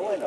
Bueno,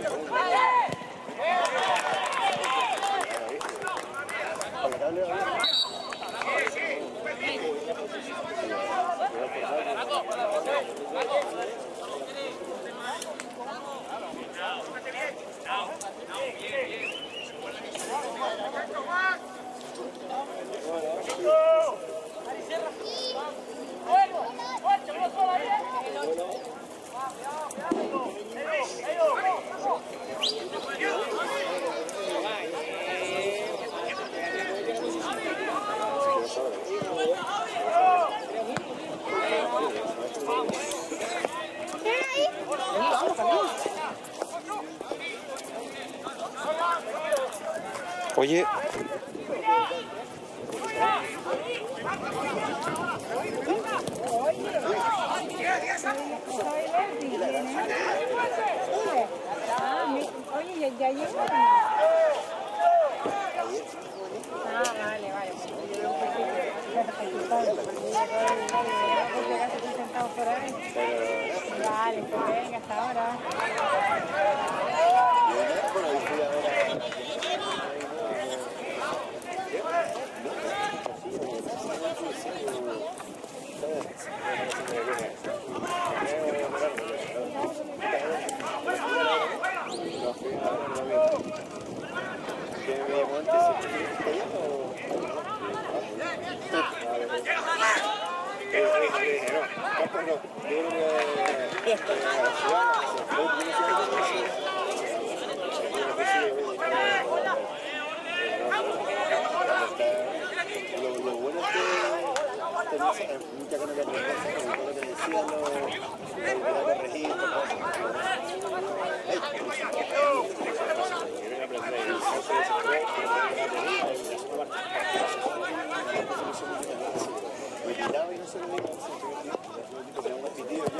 Bueno, Oye, Oye, ya, llegó. Ah, vale, vale. Vale, pues venga, hasta ahora. Lo bueno es que tenés mucha ganas de aprender, lo se lo gato.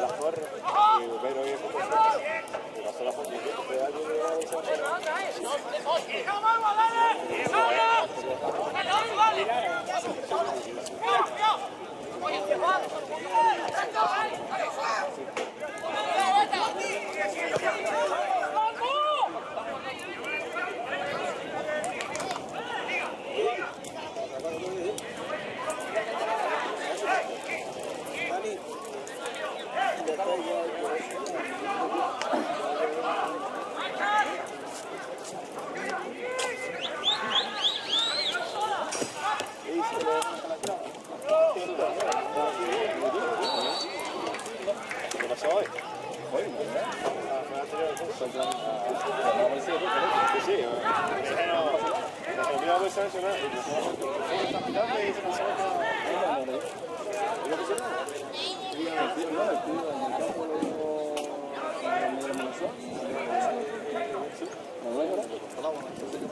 a las torres y hoy es como pasó la foto que da yo de la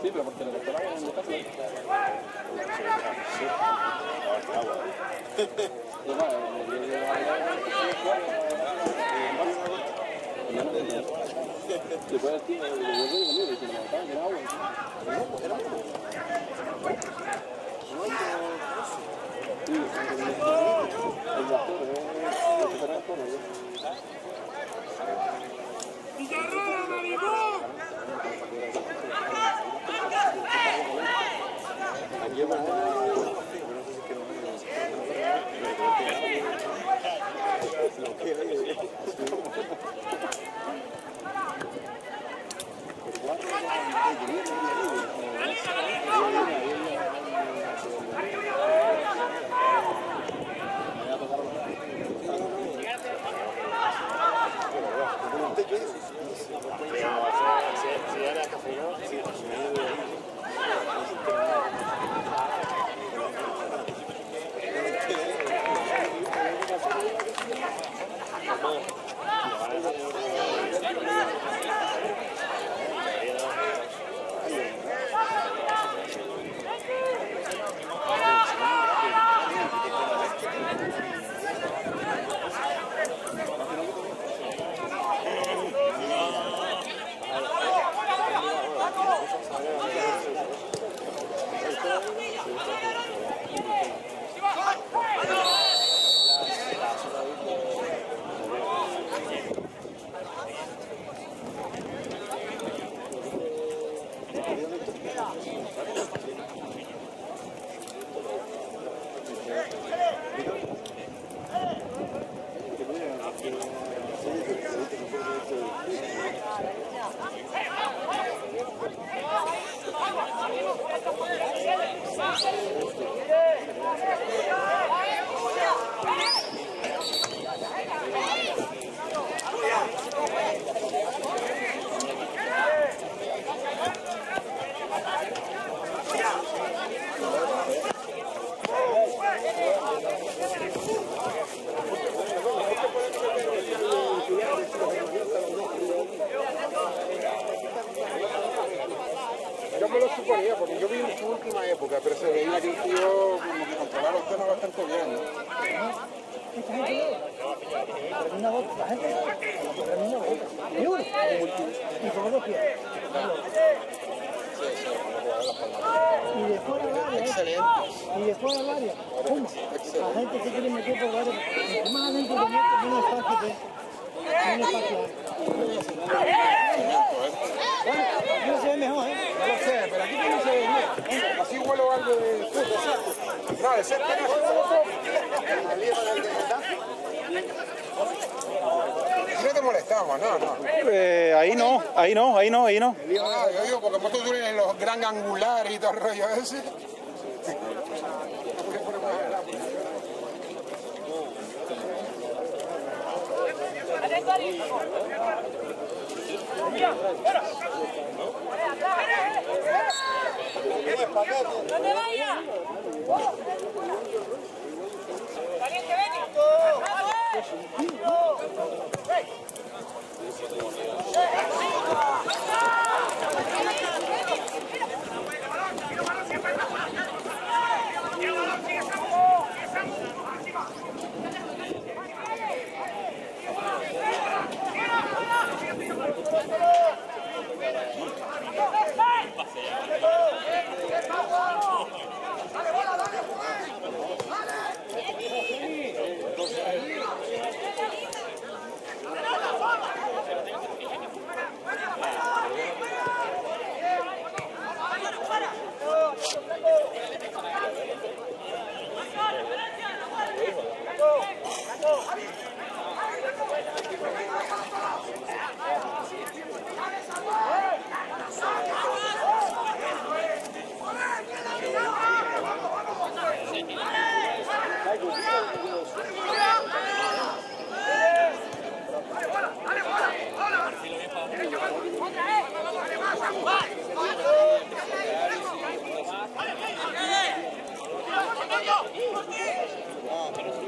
Sí, pero porque le costó el Después el tío, yo que me mataban el agua. Pero no, era bueno. Quando você... Isso, ¡No te vayas! ¡Caliente, vení! Ah, pero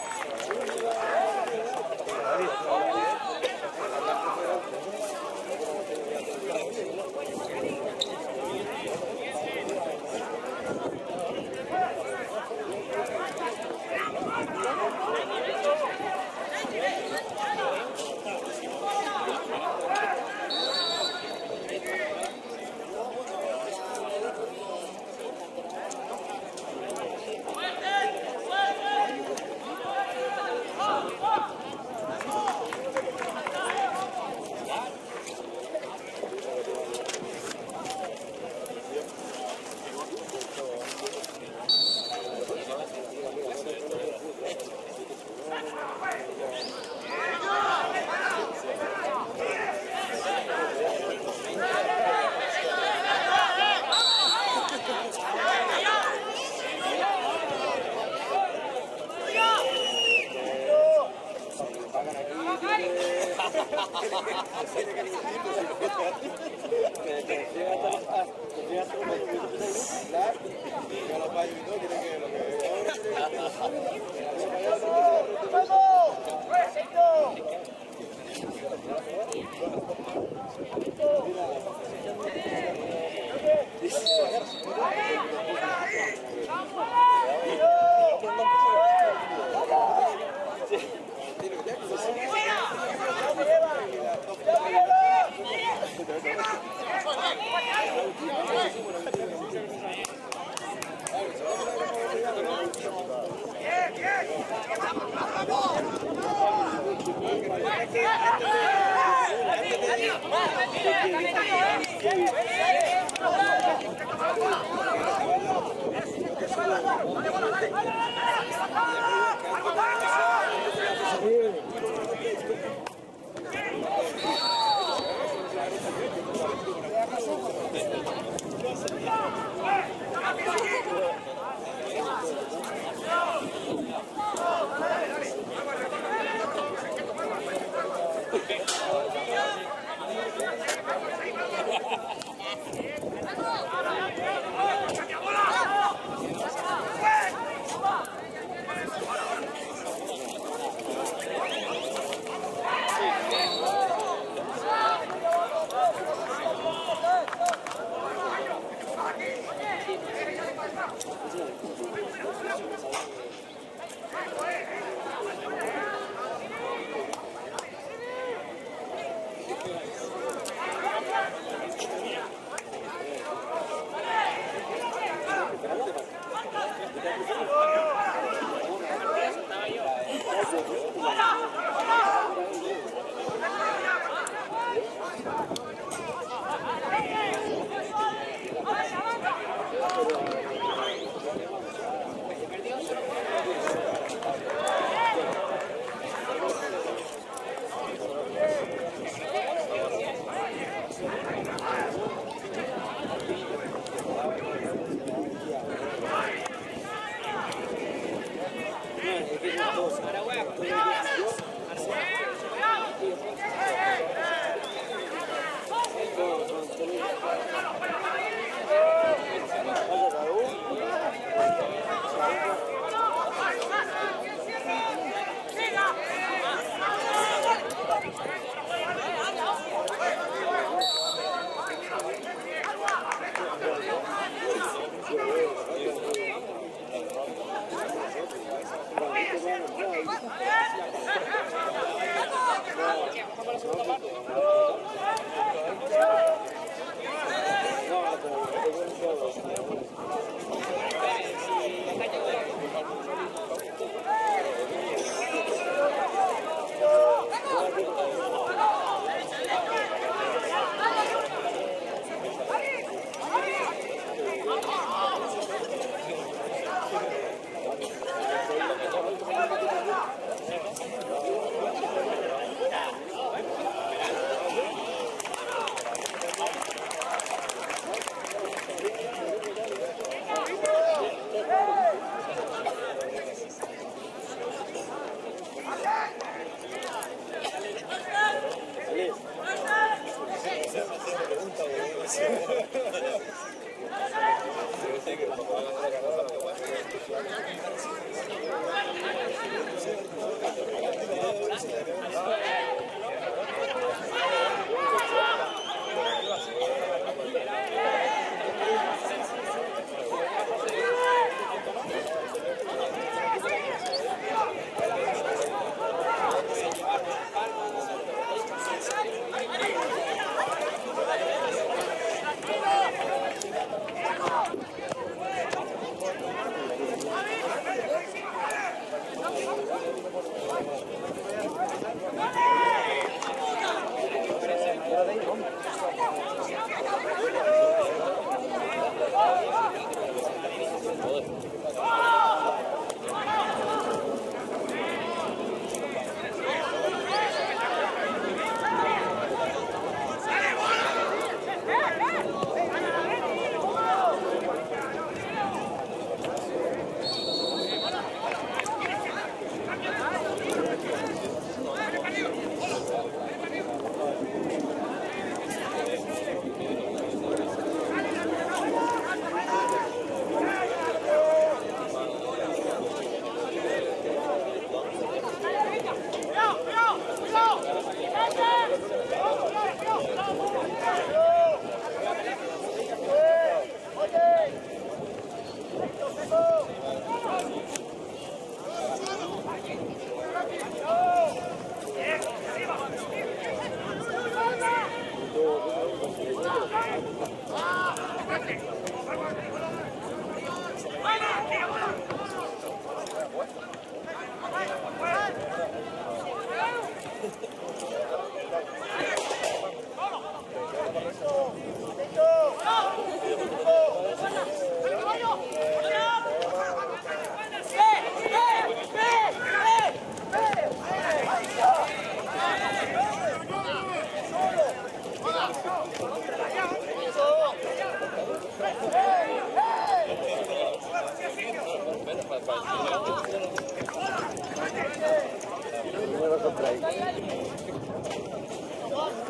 ¡Vale!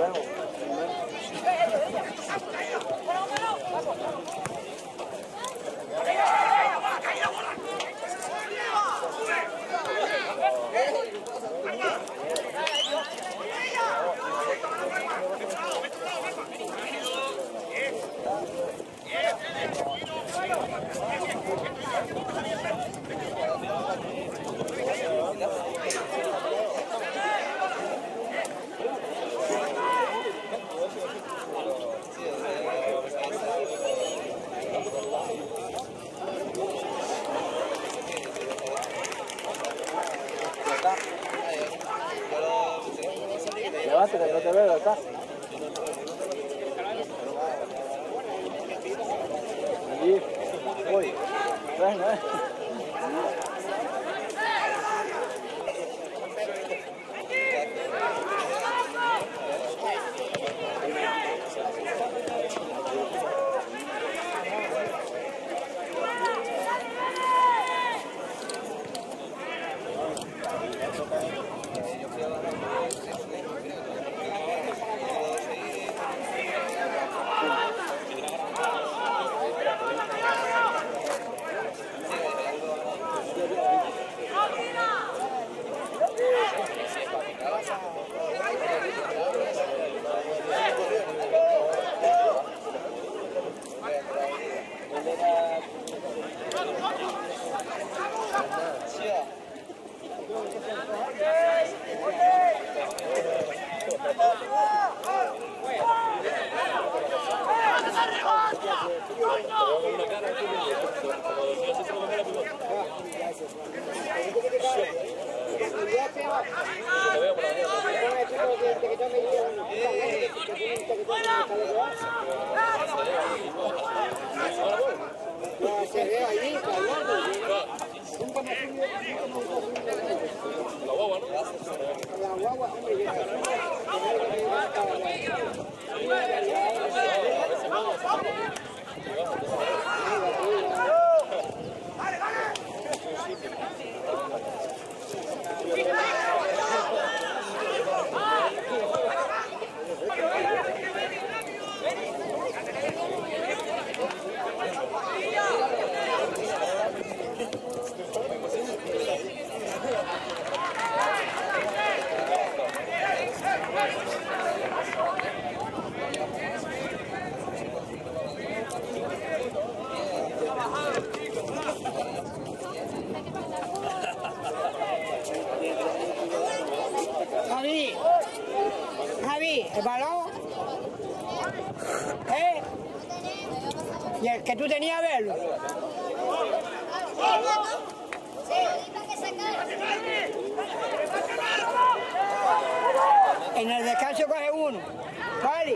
bell. El balón. ¿Eh? Y el que tú tenías a verlo. En el descanso coge uno. Vale.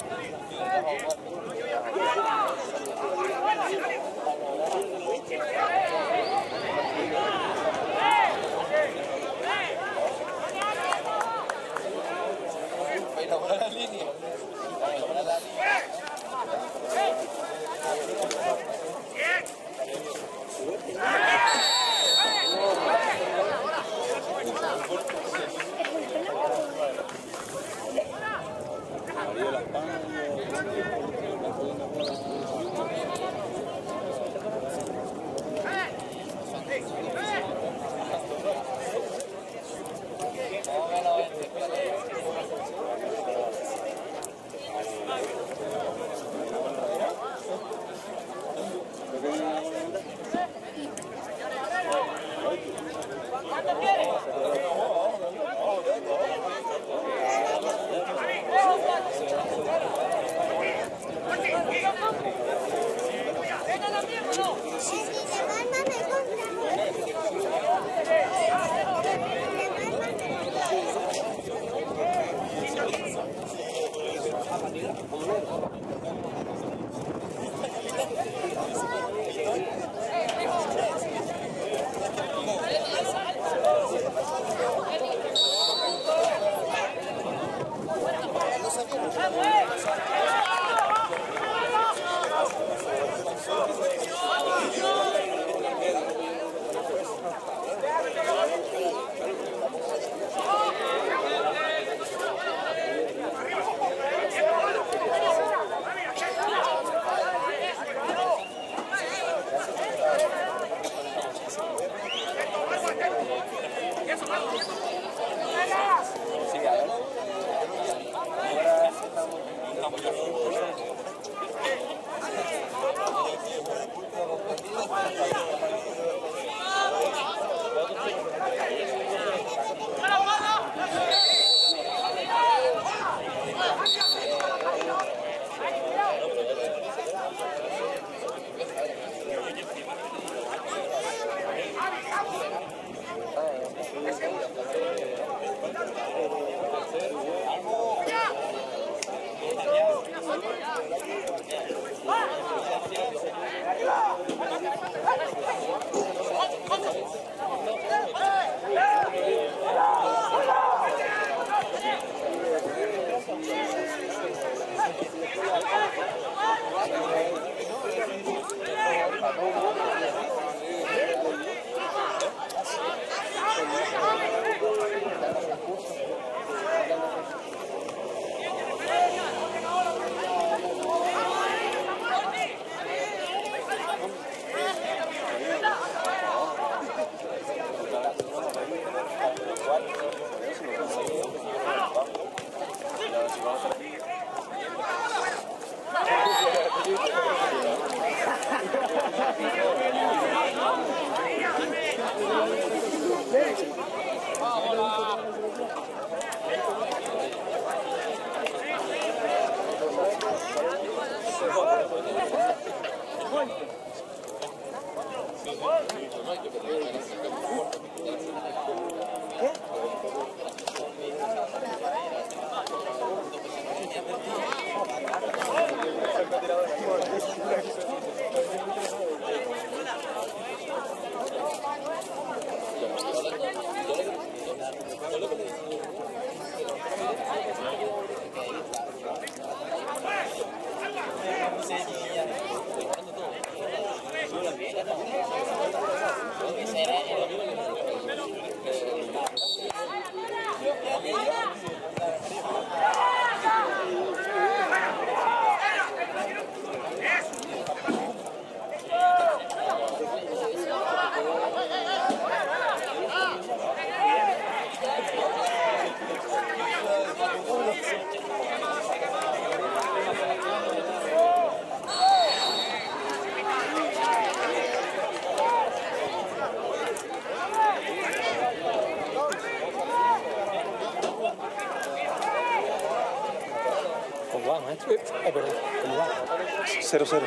0-0.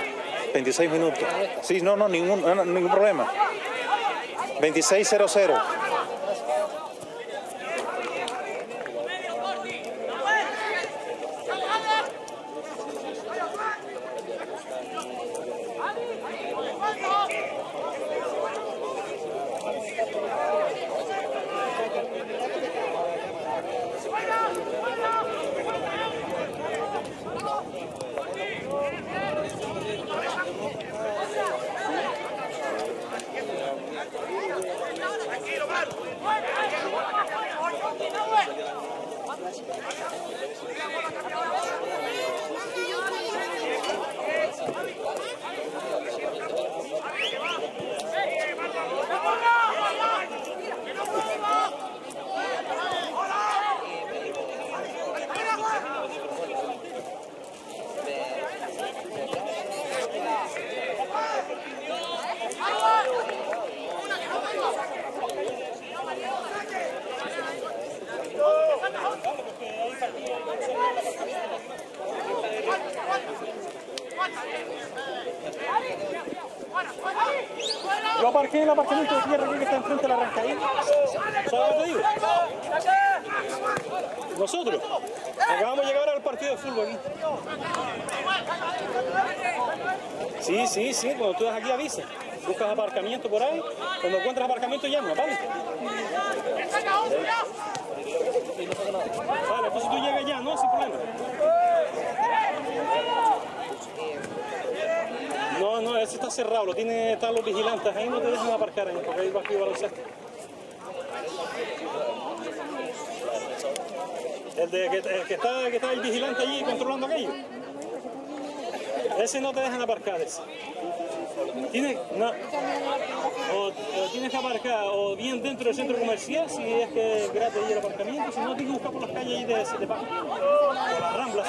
26 minutos. Sí, no, no, ningún, ningún problema. 26-0-0. Tranquilo, va. Yo aparqué en el aparcamiento de tierra que está enfrente de la arrancadilla. ¿Sabes lo que te digo? Nosotros acabamos de llegar al partido de fútbol aquí. Sí, sí, sí, cuando tú estás aquí avisa. Buscas aparcamiento por ahí, cuando encuentras aparcamiento llama, ¿vale? Vale, entonces tú llegas ya, ¿no? Sin problema. No, no, ese está cerrado, lo tiene, están los vigilantes ahí, no te dejan aparcar ahí, porque ahí va aquí baloncesto. El, de, que, el que está, que está el vigilante allí controlando aquello. Ese no te dejan aparcar, ese. Tienes, no, o, o tienes que aparcar o bien dentro del centro comercial, si es que es gratis el aparcamiento, si no tienes que buscar por las calles ahí de, de. Por las ramblas.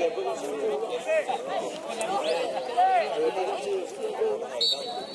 すごい!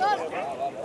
sol.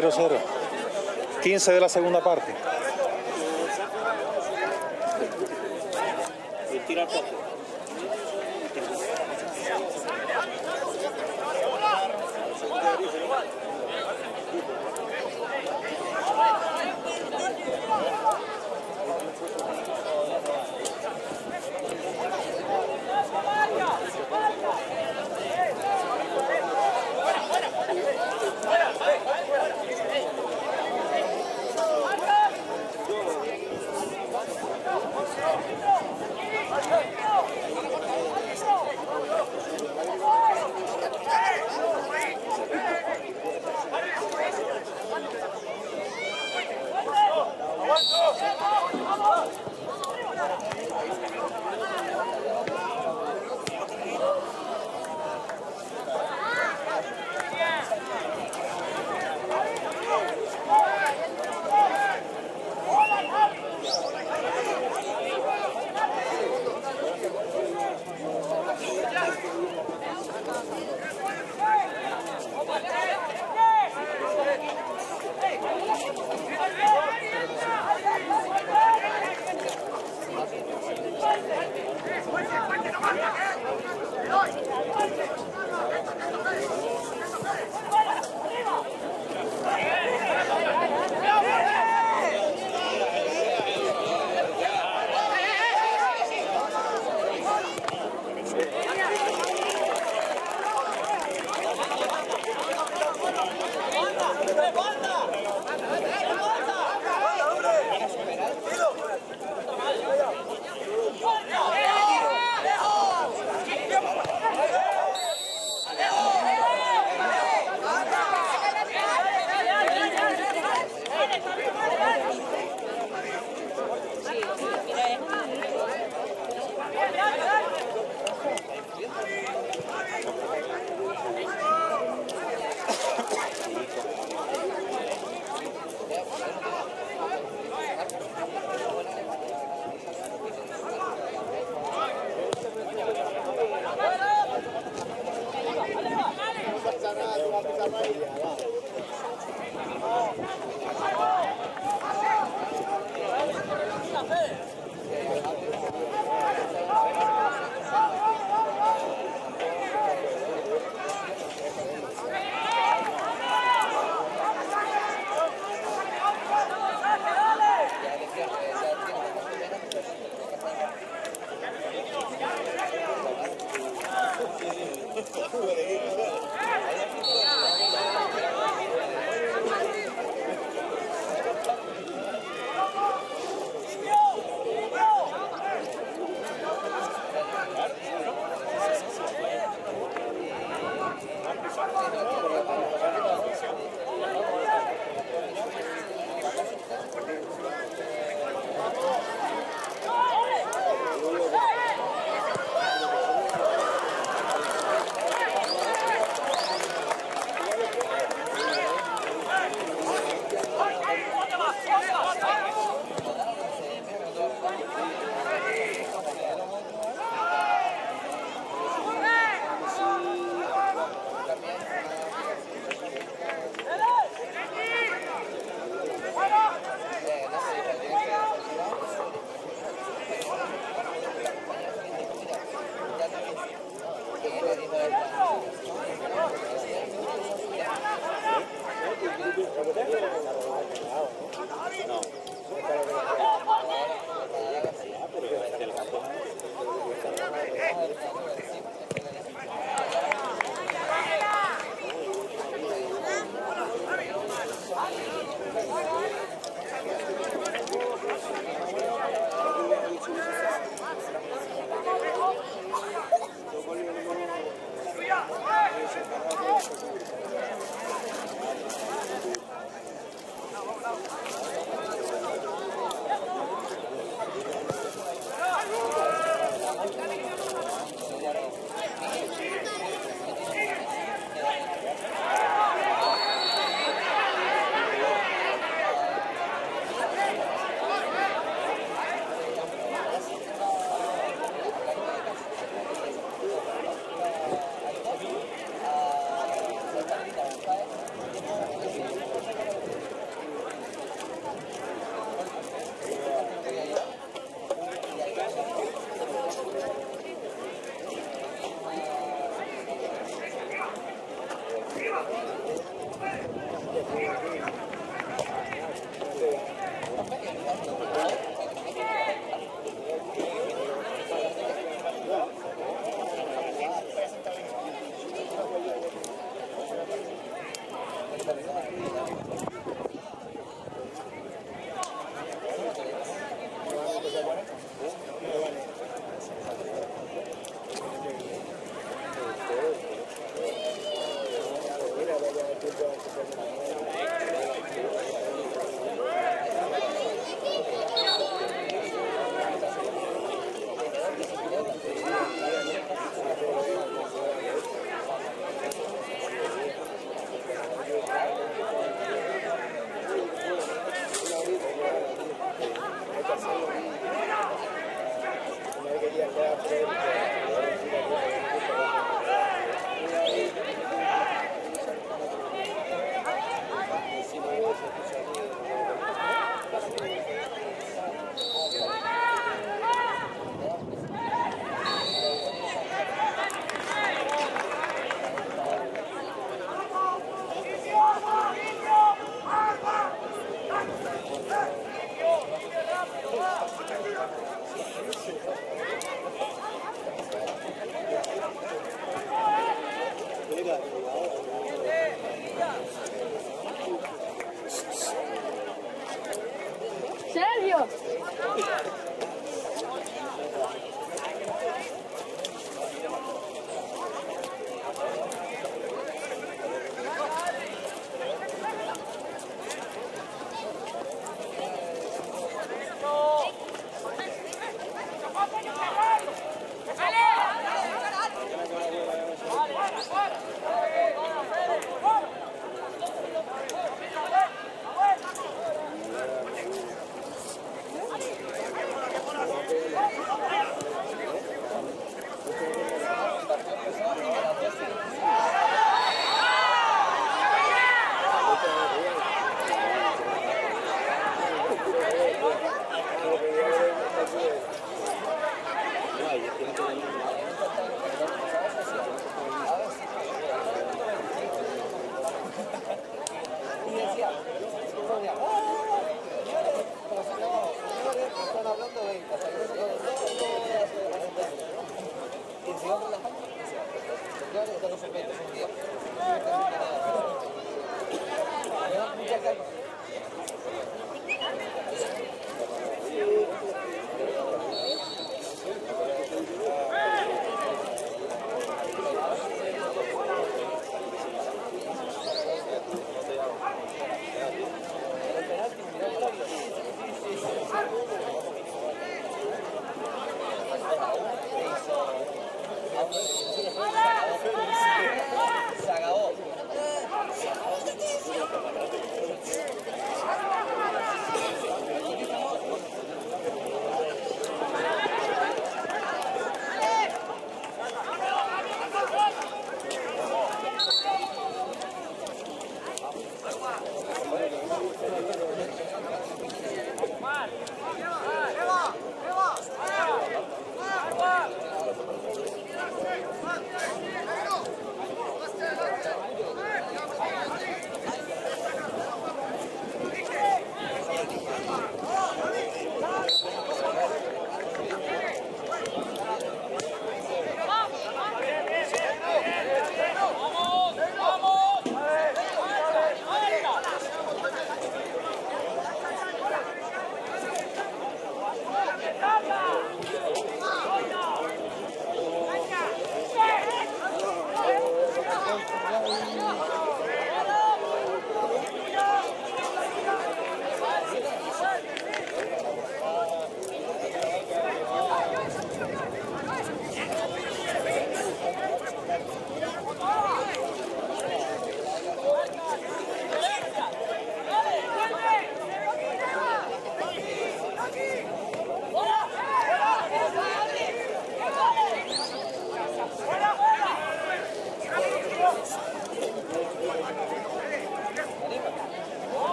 0-0. 15 de la segunda parte.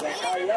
Dejarlo,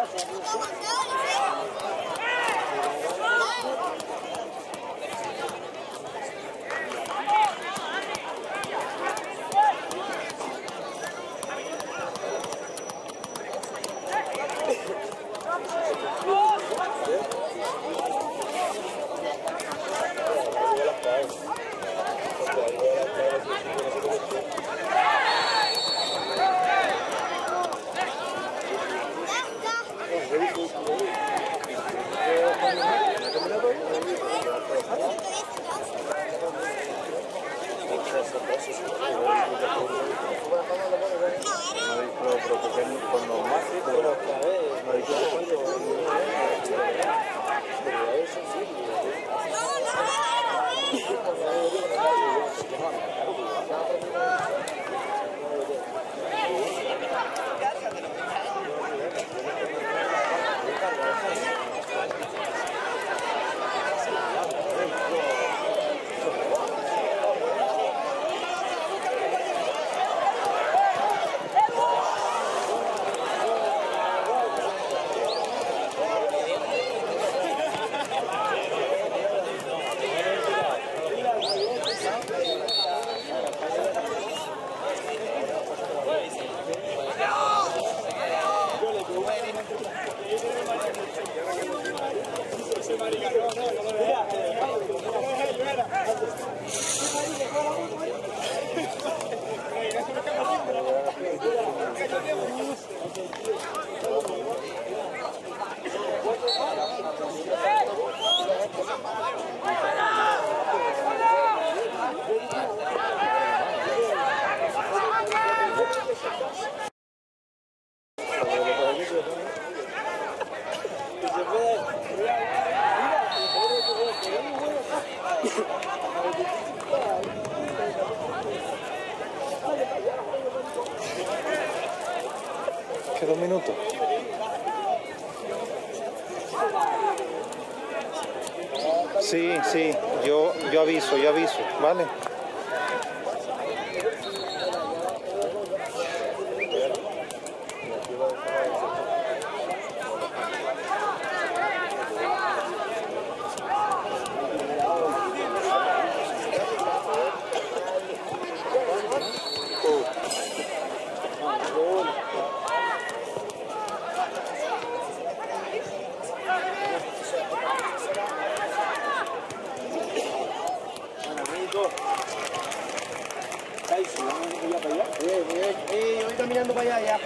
voy caminando para allá ya.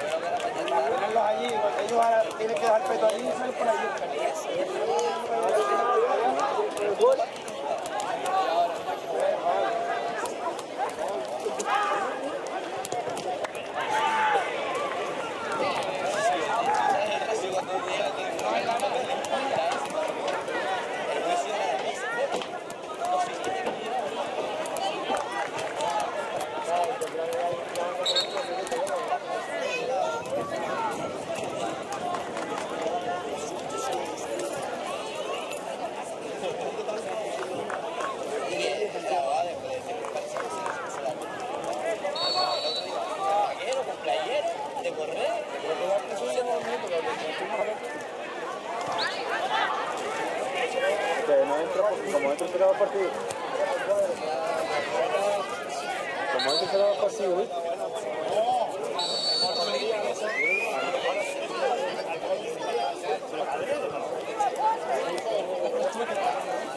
Ponerlos allí, ellos ahora tienen que dejar peto allí y salen por allí. Que no entra porque como entra será partido. Como entra será partido, ¿eh? Ya deja de